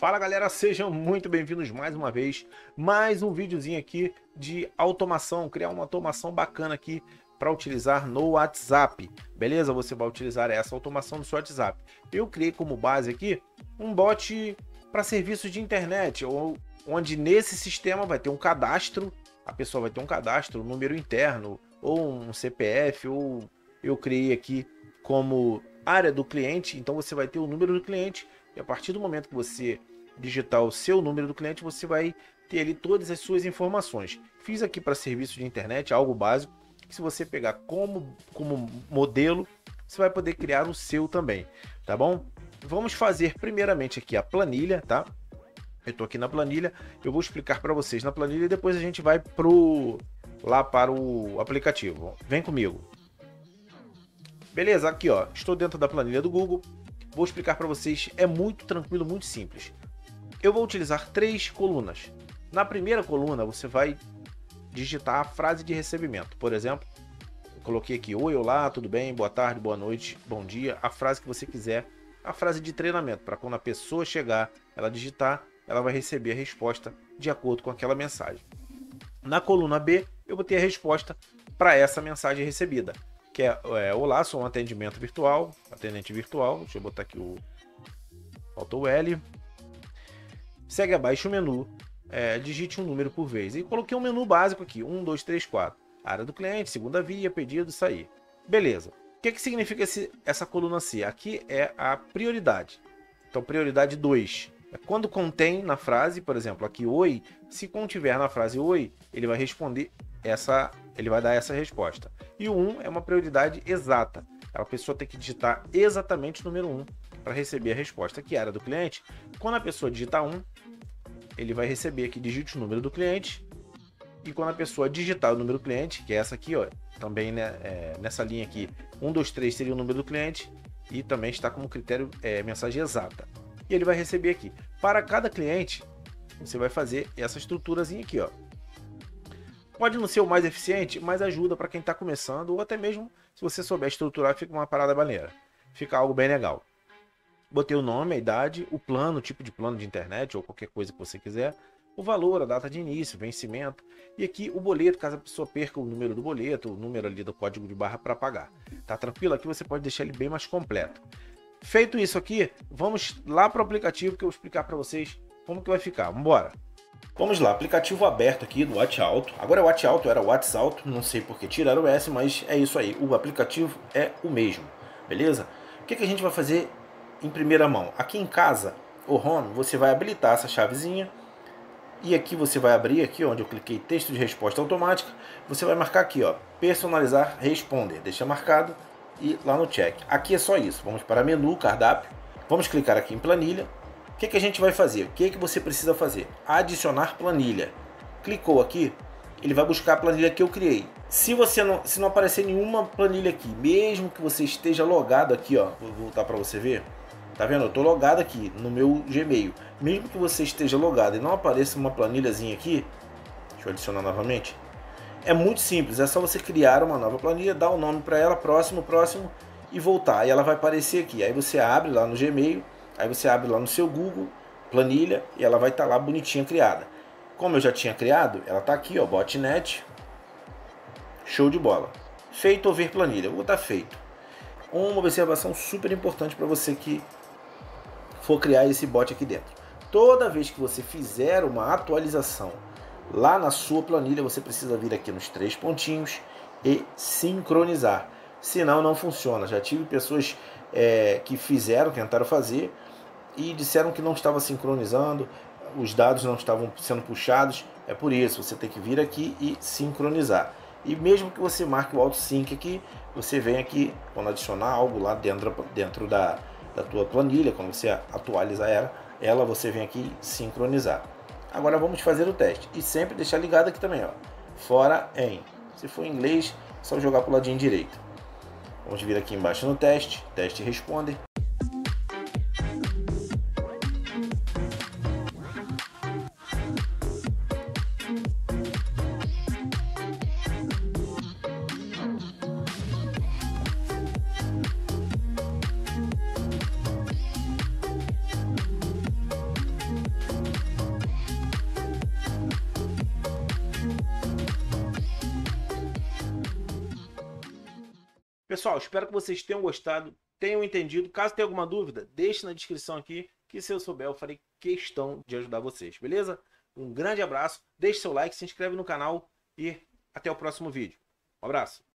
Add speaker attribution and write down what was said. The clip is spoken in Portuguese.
Speaker 1: Fala galera, sejam muito bem-vindos mais uma vez. Mais um videozinho aqui de automação, criar uma automação bacana aqui para utilizar no WhatsApp. Beleza? Você vai utilizar essa automação no seu WhatsApp. Eu criei como base aqui um bot para serviços de internet, onde nesse sistema vai ter um cadastro, a pessoa vai ter um cadastro, um número interno, ou um CPF, ou eu criei aqui como área do cliente, então você vai ter o número do cliente e a partir do momento que você digitar o seu número do cliente, você vai ter ali todas as suas informações. Fiz aqui para serviço de internet, algo básico, que se você pegar como, como modelo, você vai poder criar o seu também, tá bom? Vamos fazer primeiramente aqui a planilha, tá? Eu estou aqui na planilha, eu vou explicar para vocês na planilha e depois a gente vai pro lá para o aplicativo. Vem comigo. Beleza, aqui ó, estou dentro da planilha do Google. Vou explicar para vocês, é muito tranquilo, muito simples eu vou utilizar três colunas. Na primeira coluna, você vai digitar a frase de recebimento. Por exemplo, eu coloquei aqui: Oi, olá, tudo bem? Boa tarde, boa noite, bom dia. A frase que você quiser, a frase de treinamento, para quando a pessoa chegar, ela digitar, ela vai receber a resposta de acordo com aquela mensagem. Na coluna B, eu vou ter a resposta para essa mensagem recebida, que é, é Olá, sou um atendimento virtual, atendente virtual. Deixa eu botar aqui o. Falta o L segue abaixo o menu, é, digite um número por vez. E coloquei um menu básico aqui, 1, 2, 3, 4. Área do cliente, segunda via, pedido, sair. Beleza. O que, que significa esse, essa coluna C? Aqui é a prioridade. Então, prioridade 2. É quando contém na frase, por exemplo, aqui oi, se contiver na frase oi, ele vai responder essa, ele vai dar essa resposta. E o 1 um é uma prioridade exata. A pessoa tem que digitar exatamente o número 1 um para receber a resposta que era do cliente. Quando a pessoa digita 1, ele vai receber aqui, digite o número do cliente. E quando a pessoa digitar o número do cliente, que é essa aqui, ó, também né, é, nessa linha aqui, 1, 2, 3 seria o número do cliente e também está como critério é, mensagem exata. E ele vai receber aqui. Para cada cliente, você vai fazer essa estruturazinha aqui, ó. Pode não ser o mais eficiente, mas ajuda para quem está começando, ou até mesmo se você souber estruturar, fica uma parada maneira. Fica algo bem legal botei o nome, a idade, o plano, o tipo de plano de internet ou qualquer coisa que você quiser, o valor, a data de início, vencimento e aqui o boleto, caso a pessoa perca o número do boleto, o número ali do código de barra para pagar. Tá tranquilo? Aqui você pode deixar ele bem mais completo. Feito isso aqui, vamos lá para o aplicativo que eu vou explicar para vocês como que vai ficar. Vamos. Vamos lá, aplicativo aberto aqui do WhatsApp. Agora o WhatsApp era WhatsApp, não sei por que tiraram o S, mas é isso aí. O aplicativo é o mesmo, beleza? O que, que a gente vai fazer em primeira mão. Aqui em casa, o home, você vai habilitar essa chavezinha e aqui você vai abrir aqui onde eu cliquei texto de resposta automática, você vai marcar aqui, ó, personalizar responder, deixa marcado e lá no check. Aqui é só isso. Vamos para menu, cardápio. Vamos clicar aqui em planilha. O que, que a gente vai fazer? O que, que você precisa fazer? Adicionar planilha. Clicou aqui, ele vai buscar a planilha que eu criei. Se você não, se não aparecer nenhuma planilha aqui, mesmo que você esteja logado aqui, ó, vou voltar para você ver. Tá vendo? Eu tô logado aqui no meu Gmail. Mesmo que você esteja logado e não apareça uma planilhazinha aqui, deixa eu adicionar novamente. É muito simples, é só você criar uma nova planilha, dar o um nome para ela, próximo, próximo e voltar. E ela vai aparecer aqui. Aí você abre lá no Gmail, aí você abre lá no seu Google, planilha, e ela vai estar tá lá bonitinha criada. Como eu já tinha criado, ela tá aqui, ó, botnet. Show de bola. Feito ou ver planilha, vou botar feito. Uma observação super importante para você que for criar esse bot aqui dentro. Toda vez que você fizer uma atualização lá na sua planilha, você precisa vir aqui nos três pontinhos e sincronizar. Senão não funciona. Já tive pessoas é, que fizeram, tentaram fazer e disseram que não estava sincronizando, os dados não estavam sendo puxados. É por isso, você tem que vir aqui e sincronizar. E mesmo que você marque o AutoSync aqui, você vem aqui, quando adicionar algo lá dentro, dentro da, da tua planilha, quando você atualiza ela, ela você vem aqui sincronizar. Agora vamos fazer o teste. E sempre deixar ligado aqui também, ó. Fora em. Se for em inglês, só jogar para o ladinho direito. Vamos vir aqui embaixo no teste. Teste responde. Pessoal, espero que vocês tenham gostado, tenham entendido. Caso tenha alguma dúvida, deixe na descrição aqui, que se eu souber, eu farei questão de ajudar vocês, beleza? Um grande abraço, deixe seu like, se inscreve no canal e até o próximo vídeo. Um abraço.